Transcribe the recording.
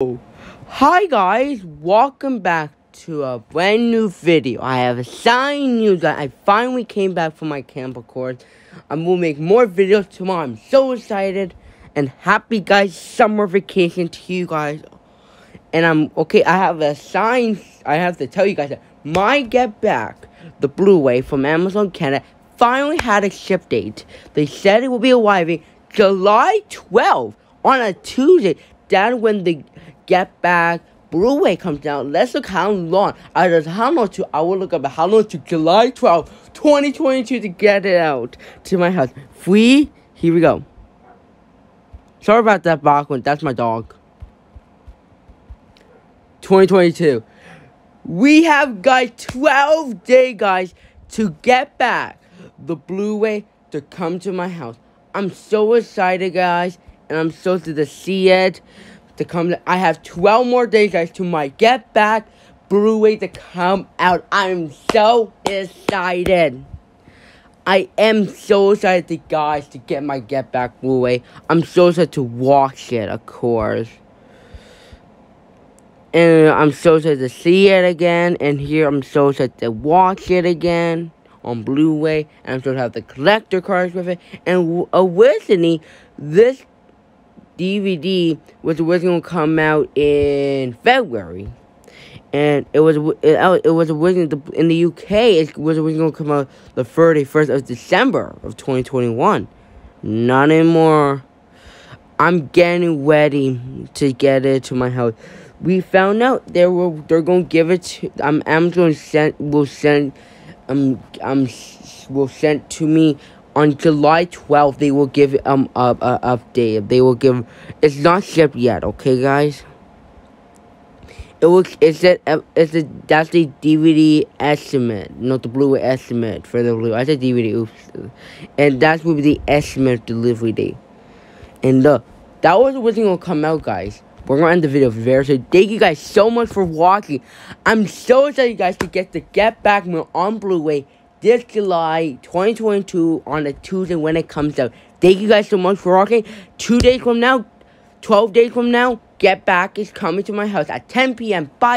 Hi guys, welcome back to a brand new video. I have exciting news that I finally came back from my camper course. I'm gonna make more videos tomorrow. I'm so excited and happy guys summer vacation to you guys. And I'm okay, I have a sign I have to tell you guys that my get back, the Blu-ray from Amazon Canada, finally had a ship date. They said it will be arriving July 12th on a Tuesday. That's when they Get Back Blu-ray comes down. Let's look how long. I just how long to I will look up how long to July 12, 2022 to get it out to my house. Free. Here we go. Sorry about that background. That's my dog. 2022. We have guys 12 day guys to get back the Blu-ray to come to my house. I'm so excited guys and I'm so excited to see it to come. I have 12 more days, guys, to my Get Back Blu-ray to come out. I'm so excited. I am so excited, guys, to get my Get Back Blu-ray. I'm so excited to watch it, of course. And I'm so excited to see it again. And here, I'm so excited to watch it again on Blu-ray. And I'm supposed to have the collector cards with it. And originally, uh, this DVD was going to come out in February, and it was it, it was originally in the UK. It was originally going to come out the thirty first of December of twenty twenty one. Not anymore. I'm getting ready to get it to my house. We found out they were they're gonna give it to um Amazon sent will send um um will send to me on July 12th, they will give um a, a update. They will give. It's not shipped yet, okay, guys. It was. It's a. It's a. That's the DVD estimate, not the Blu-ray estimate for the Blu. I said DVD. Oops. And that's will be the estimate delivery date. And look, that was originally gonna come out, guys. We're gonna end the video very soon. Thank you guys so much for watching. I'm so excited, guys, to get the Get Back on Blu-ray this July 2022 on a Tuesday when it comes out. Thank you guys so much for watching. Two days from now, 12 days from now, Get Back is coming to my house at 10 p.m. Bye.